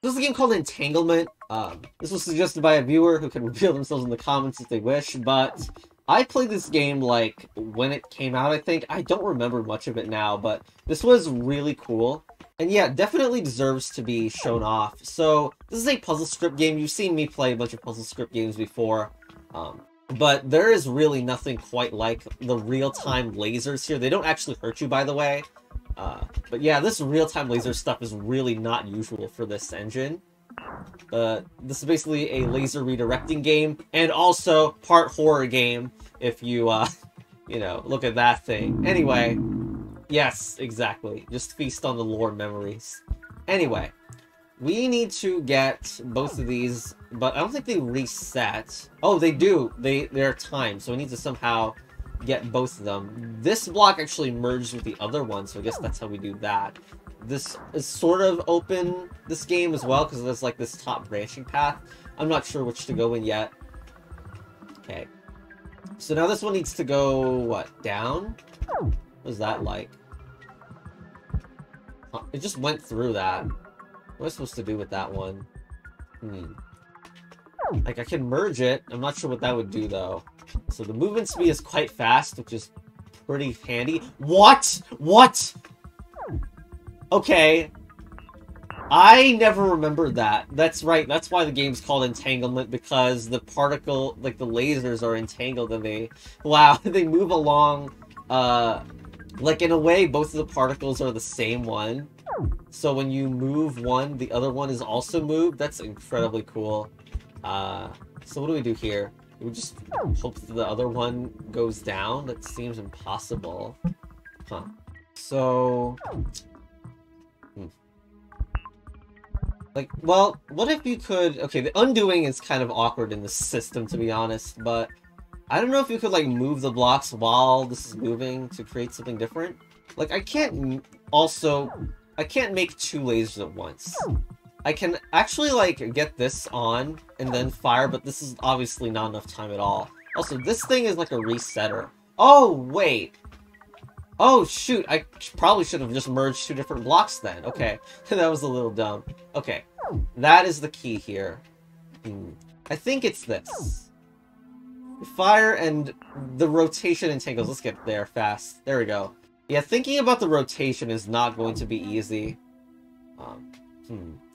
This is a game called Entanglement. Um, this was suggested by a viewer who can reveal themselves in the comments if they wish, but I played this game, like, when it came out, I think. I don't remember much of it now, but this was really cool. And yeah, definitely deserves to be shown off. So, this is a puzzle script game. You've seen me play a bunch of puzzle script games before. Um, but there is really nothing quite like the real-time lasers here. They don't actually hurt you, by the way. Uh, but yeah, this real-time laser stuff is really not usual for this engine. Uh, this is basically a laser redirecting game, and also part horror game, if you, uh, you know, look at that thing. Anyway, yes, exactly. Just feast on the lore memories. Anyway, we need to get both of these, but I don't think they reset. Oh, they do. They, they're timed, so we need to somehow get both of them. This block actually merged with the other one, so I guess that's how we do that. This is sort of open, this game as well, because there's like this top branching path. I'm not sure which to go in yet. Okay. So now this one needs to go, what, down? What is that like? It just went through that. What am I supposed to do with that one? Hmm. Like, I can merge it. I'm not sure what that would do, though. So the movement speed is quite fast, which is pretty handy. What? What? Okay. I never remembered that. That's right, that's why the game's called Entanglement, because the particle, like the lasers are entangled and they, wow, they move along, uh, like in a way, both of the particles are the same one. So when you move one, the other one is also moved. That's incredibly cool. Uh, so what do we do here? We just hope the other one goes down? That seems impossible. Huh. So... Hmm. Like, well, what if you could... Okay, the undoing is kind of awkward in the system, to be honest, but... I don't know if you could, like, move the blocks while this is moving to create something different. Like, I can't also... I can't make two lasers at once. I can actually, like, get this on and then fire, but this is obviously not enough time at all. Also, this thing is like a resetter. Oh, wait. Oh, shoot. I probably should have just merged two different blocks then. Okay. that was a little dumb. Okay. That is the key here. Hmm. I think it's this. Fire and the rotation entangles. Let's get there fast. There we go. Yeah, thinking about the rotation is not going to be easy. Um, hmm.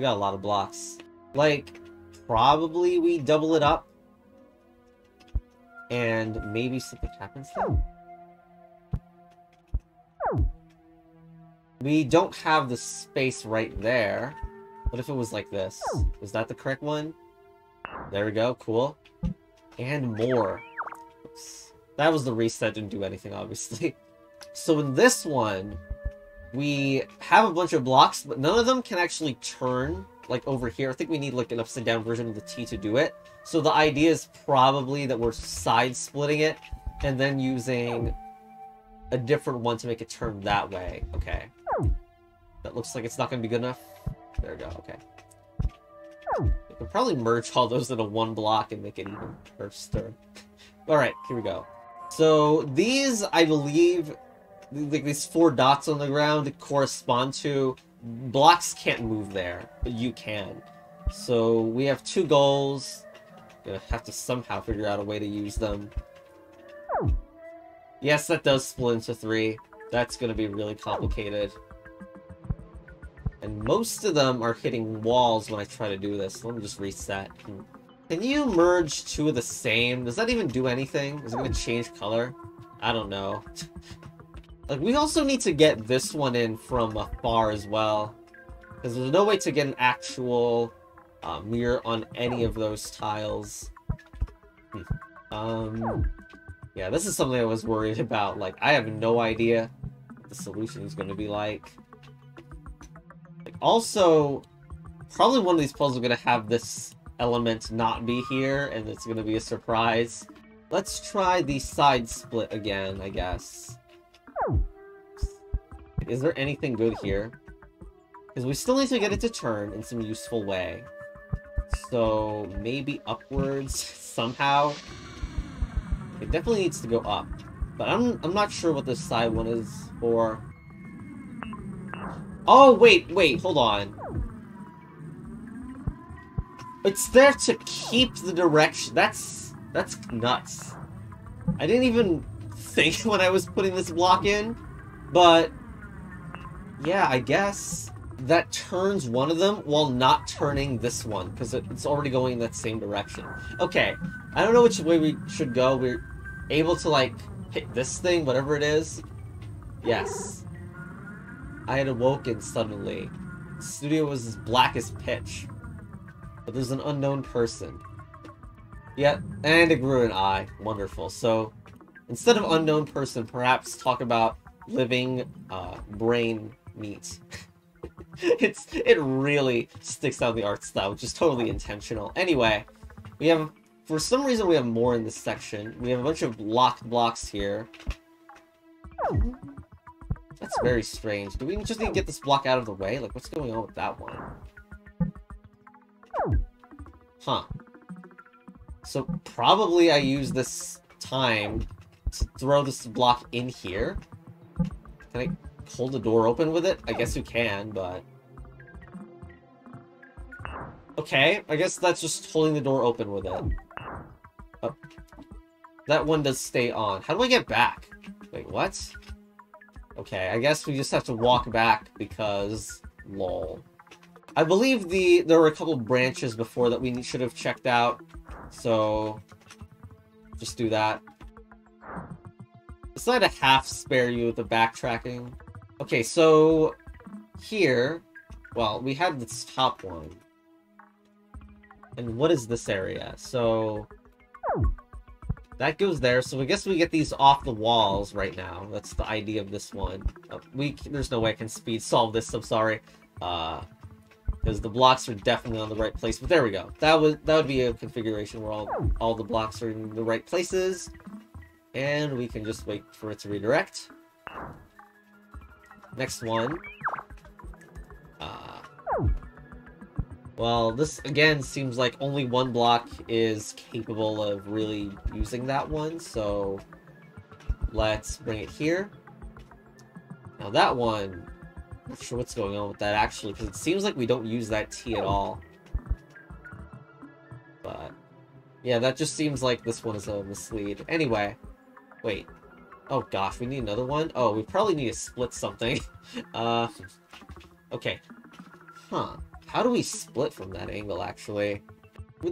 We got a lot of blocks. Like, probably we double it up. And maybe something happens then? We don't have the space right there. What if it was like this? Was that the correct one? There we go, cool. And more. Oops. That was the reset, didn't do anything, obviously. So in this one, we have a bunch of blocks, but none of them can actually turn, like, over here. I think we need, like, an upside-down version of the T to do it. So the idea is probably that we're side-splitting it, and then using a different one to make it turn that way. Okay. That looks like it's not going to be good enough. There we go, okay. We can probably merge all those into one block and make it even faster. Alright, here we go. So these, I believe, like these four dots on the ground correspond to blocks can't move there, but you can. So we have two goals. Gonna have to somehow figure out a way to use them. Yes, that does split into three. That's gonna be really complicated. And most of them are hitting walls when I try to do this. Let me just reset. Can you merge two of the same? Does that even do anything? Is it gonna change color? I don't know. Like, we also need to get this one in from afar as well. Because there's no way to get an actual uh, mirror on any of those tiles. Hmm. Um, yeah, this is something I was worried about. Like, I have no idea what the solution is going to be like. like. Also, probably one of these puzzles is going to have this element not be here, and it's going to be a surprise. Let's try the side split again, I guess. Is there anything good here? Because we still need to get it to turn in some useful way. So, maybe upwards somehow? It definitely needs to go up. But I'm, I'm not sure what this side one is for. Oh, wait, wait, hold on. It's there to keep the direction. That's that's nuts. I didn't even think when I was putting this block in, but yeah, I guess that turns one of them while not turning this one because it's already going in that same direction. Okay, I don't know which way we should go. We're able to like hit this thing, whatever it is. Yes. I had awoken suddenly. The studio was as black as pitch. But there's an unknown person. Yet, and it grew an eye. Wonderful. So, instead of unknown person, perhaps talk about living uh, brain meat. it's It really sticks out the art style, which is totally intentional. Anyway, we have, for some reason we have more in this section. We have a bunch of locked blocks here. That's very strange. Do we just need to get this block out of the way? Like, what's going on with that one? Huh. So, probably I use this time throw this block in here. Can I hold the door open with it? I guess you can, but... Okay, I guess that's just holding the door open with it. Oh. That one does stay on. How do I get back? Wait, what? Okay, I guess we just have to walk back because... lol. I believe the there were a couple branches before that we should have checked out, so just do that. Decide to half spare you the backtracking. Okay, so here, well, we had this top one. And what is this area? So that goes there, so I guess we get these off the walls right now. That's the idea of this one. Oh, we There's no way I can speed solve this, I'm sorry. Uh, because the blocks are definitely on the right place. But there we go. That would that would be a configuration where all all the blocks are in the right places, and we can just wait for it to redirect. Next one. Uh, well, this, again, seems like only one block is capable of really using that one, so let's bring it here. Now that one, not sure what's going on with that, actually, because it seems like we don't use that T at all. But, yeah, that just seems like this one is a mislead. Anyway, wait. Oh gosh, we need another one? Oh, we probably need to split something. uh, okay. Huh. How do we split from that angle, actually?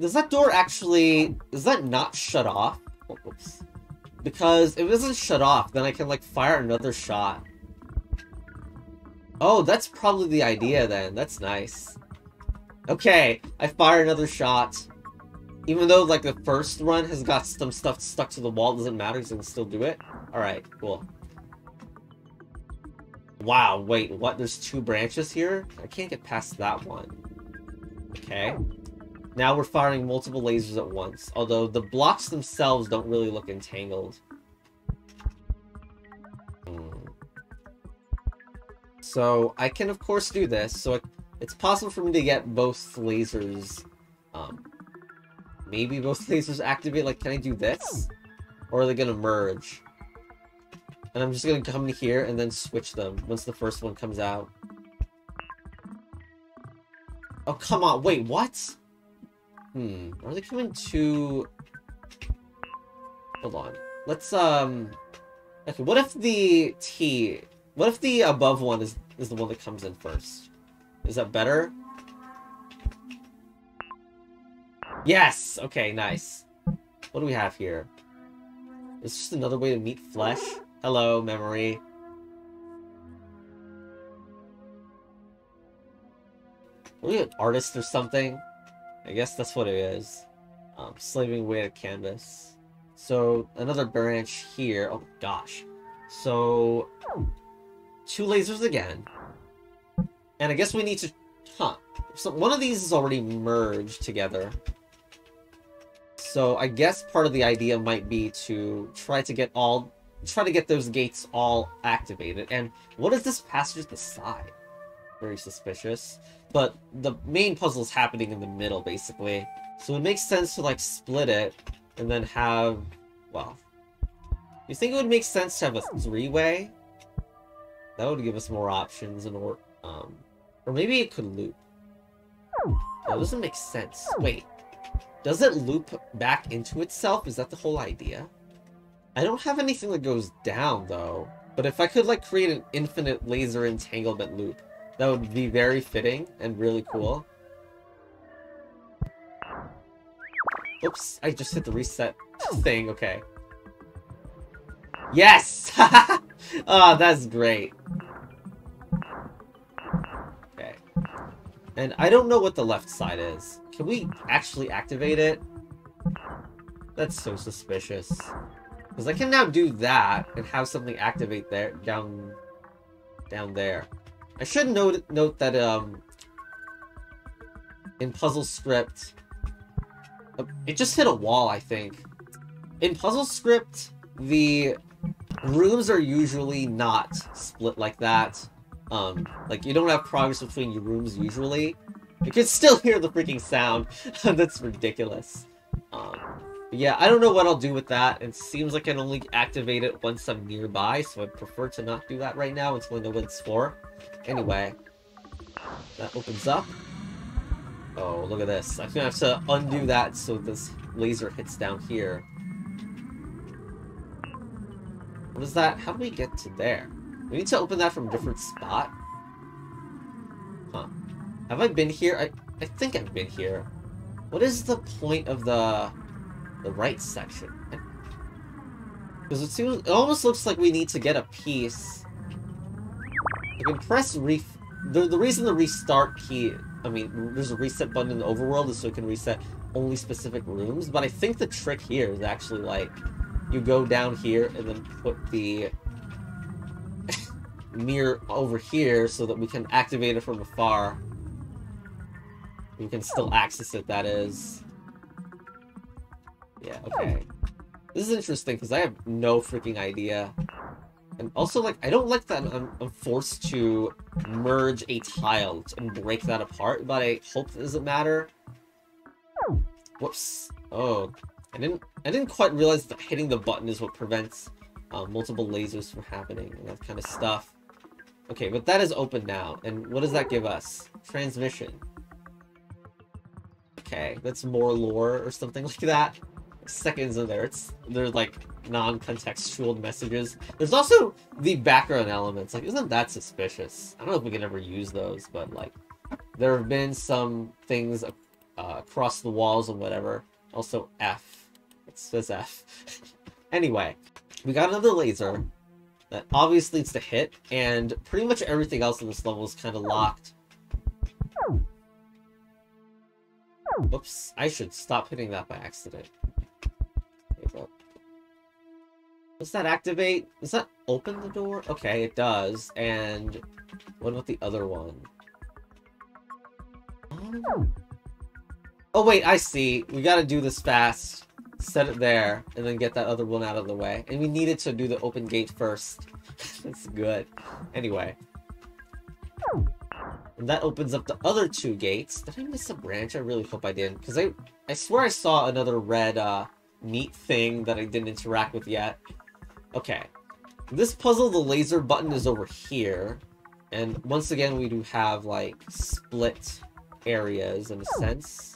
Does that door actually... Is that not shut off? Oops. Because if it isn't shut off, then I can, like, fire another shot. Oh, that's probably the idea, then. That's nice. Okay, I fire another shot. Even though, like, the first run has got some stuff stuck to the wall, it doesn't matter, I can still do it. Alright, cool. Wow, wait, what? There's two branches here? I can't get past that one. Okay. Now we're firing multiple lasers at once, although the blocks themselves don't really look entangled. Hmm. So, I can of course do this, so it, it's possible for me to get both lasers, um, maybe both lasers activate, like, can I do this? Or are they gonna merge? And I'm just gonna come here and then switch them once the first one comes out. Oh, come on. Wait, what? Hmm. Are they coming to... Hold on. Let's, um... Okay, what if the T... What if the above one is, is the one that comes in first? Is that better? Yes! Okay, nice. What do we have here? It's just another way to meet flesh? Hello, memory. Are we an artist or something? I guess that's what it is. Um, slaving away at canvas. So, another branch here. Oh, gosh. So, two lasers again. And I guess we need to... Huh. So, one of these is already merged together. So, I guess part of the idea might be to try to get all try to get those gates all activated. And what is this passage at the side? Very suspicious. But the main puzzle is happening in the middle, basically. So it makes sense to, like, split it and then have... Well... You think it would make sense to have a three-way? That would give us more options and or um or maybe it could loop. That doesn't make sense. Wait. Does it loop back into itself? Is that the whole idea? I don't have anything that goes down, though. But if I could, like, create an infinite laser entanglement loop, that would be very fitting and really cool. Oops, I just hit the reset thing, okay. Yes! oh, that's great. And I don't know what the left side is. Can we actually activate it? That's so suspicious. Because I can now do that and have something activate there, down, down there. I should note, note that, um, in Puzzle Script, uh, it just hit a wall, I think. In Puzzle Script, the rooms are usually not split like that. Um, like, you don't have progress between your rooms usually. You can still hear the freaking sound. That's ridiculous. Um, yeah, I don't know what I'll do with that. It seems like I can only activate it once I'm nearby, so I'd prefer to not do that right now until I know what it's for. Anyway, that opens up. Oh, look at this. I'm gonna have to undo that so this laser hits down here. What is that? How do we get to there? We need to open that from a different spot? Huh. Have I been here? I, I think I've been here. What is the point of the the right section? Because it seems it almost looks like we need to get a piece. I can press ref the the reason the restart key I mean, there's a reset button in the overworld is so it can reset only specific rooms, but I think the trick here is actually, like, you go down here and then put the mirror over here so that we can activate it from afar. We can still access it, that is. Yeah, okay. This is interesting, because I have no freaking idea and also, like, I don't like that I'm, I'm, forced to merge a tile and break that apart, but I hope it doesn't matter. Whoops. Oh, I didn't I didn't quite realize that hitting the button is what prevents uh, multiple lasers from happening and that kind of stuff. Okay, but that is open now, and what does that give us? Transmission. Okay, that's more lore or something like that. Seconds in there, it's they're like non-contextual messages. There's also the background elements. Like, isn't that suspicious? I don't know if we can ever use those, but like, there have been some things uh, across the walls and whatever. Also, F. It says F. anyway, we got another laser that obviously needs to hit, and pretty much everything else in this level is kind of locked. Oops, I should stop hitting that by accident. Does that activate? Does that open the door? Okay, it does. And what about the other one? Oh, oh wait, I see. We gotta do this fast. Set it there, and then get that other one out of the way. And we needed to do the open gate first. That's good. Anyway. And that opens up the other two gates. Did I miss a branch? I really hope I didn't. Because I, I swear I saw another red, uh, neat thing that I didn't interact with yet. Okay. This puzzle, the laser button is over here. And once again, we do have, like, split areas in a sense.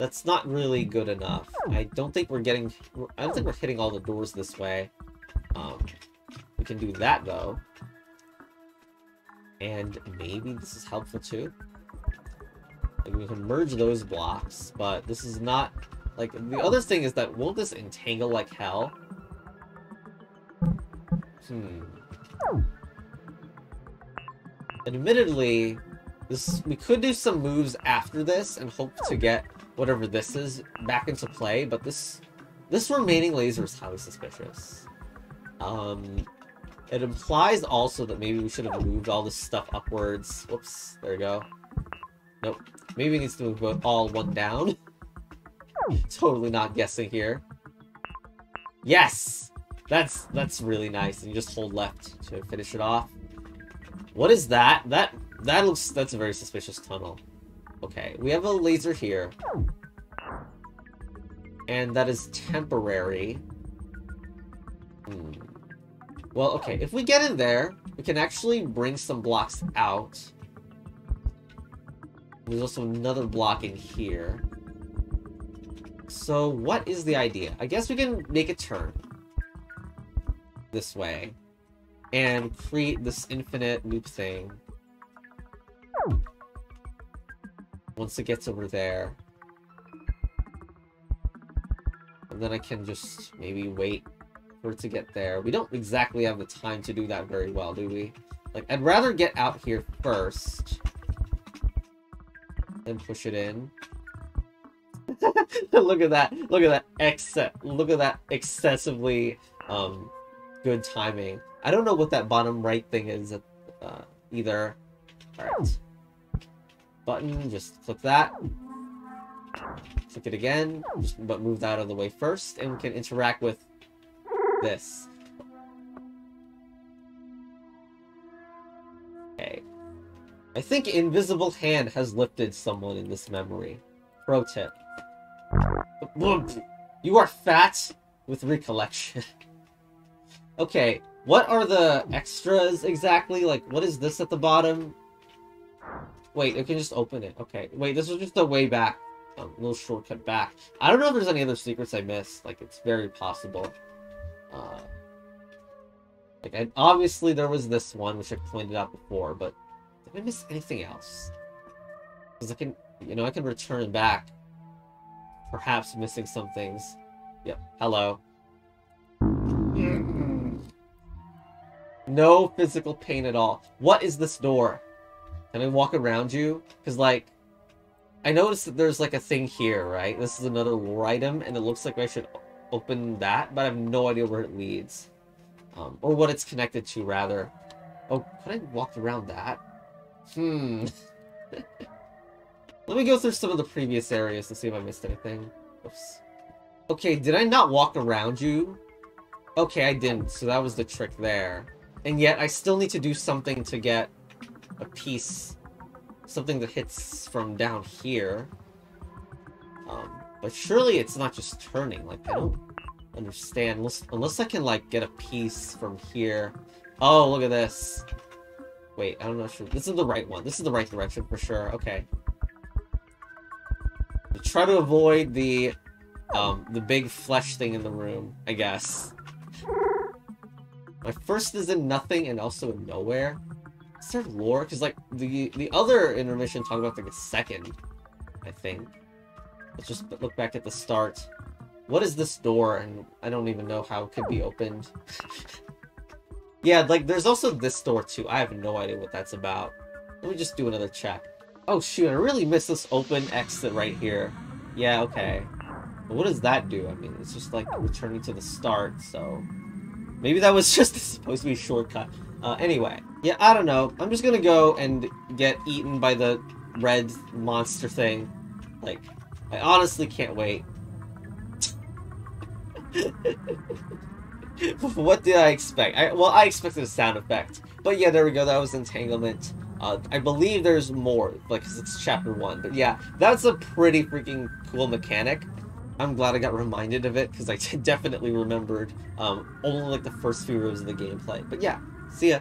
That's not really good enough. I don't think we're getting... I don't think we're hitting all the doors this way. Um, we can do that, though. And maybe this is helpful, too. Like, we can merge those blocks, but this is not like, the other thing is that, won't this entangle like hell? Hmm. Admittedly, this we could do some moves after this and hope to get whatever this is back into play, but this this remaining laser is highly suspicious. Um, it implies also that maybe we should have moved all this stuff upwards. Whoops, there we go. Nope. Maybe needs to move all one down. totally not guessing here. Yes! That's that's really nice. And you just hold left to finish it off. What is that? That that looks that's a very suspicious tunnel. Okay, we have a laser here. And that is temporary. Hmm. Well, okay, if we get in there, we can actually bring some blocks out. There's also another block in here. So what is the idea? I guess we can make a turn. This way. And create this infinite loop thing. Once it gets over there. And then I can just maybe wait for it to get there. We don't exactly have the time to do that very well, do we? Like, I'd rather get out here first. And push it in. look at that. Look at that. Exce look at that excessively um, good timing. I don't know what that bottom right thing is uh, either. Alright. Button, just click that. Click it again, just, but move that out of the way first, and we can interact with this. Okay. I think Invisible Hand has lifted someone in this memory. Pro tip. You are fat with recollection. okay, what are the extras exactly? Like, what is this at the bottom? Wait, I can just open it. Okay, wait, this was just a way back. A little shortcut back. I don't know if there's any other secrets I missed. Like, it's very possible. Uh, like, I, obviously there was this one, which I pointed out before, but did I miss anything else? Because I can, you know, I can return back. Perhaps missing some things. Yep, hello. No physical pain at all. What is this door? Can I walk around you? Because, like, I noticed that there's, like, a thing here, right? This is another lore item, and it looks like I should open that, but I have no idea where it leads. Um, or what it's connected to, rather. Oh, could I walk around that? Hmm. Let me go through some of the previous areas to see if I missed anything. Oops. Okay, did I not walk around you? Okay, I didn't, so that was the trick there. And yet, I still need to do something to get a piece, something that hits from down here. Um, but surely it's not just turning, like, I don't understand, unless, unless I can, like, get a piece from here. Oh, look at this. Wait, I'm not know. sure. This is the right one. This is the right direction for sure. Okay. Try to avoid the, um, the big flesh thing in the room, I guess. My first is in nothing and also in nowhere. Is there lore? Because, like, the the other intermission talked about, like, a second, I think. Let's just look back at the start. What is this door? And I don't even know how it could be opened. yeah, like, there's also this door, too. I have no idea what that's about. Let me just do another check. Oh, shoot, I really missed this open exit right here. Yeah, okay. But what does that do? I mean, it's just, like, returning to the start, so... Maybe that was just supposed to be a shortcut. Uh, anyway, yeah, I don't know. I'm just gonna go and get eaten by the red monster thing. Like, I honestly can't wait. what did I expect? I, well, I expected a sound effect. But yeah, there we go. That was Entanglement. Uh, I believe there's more, like, cause it's chapter one. But yeah, that's a pretty freaking cool mechanic. I'm glad I got reminded of it, because I definitely remembered um, only, like, the first few rows of the gameplay. But yeah, see ya.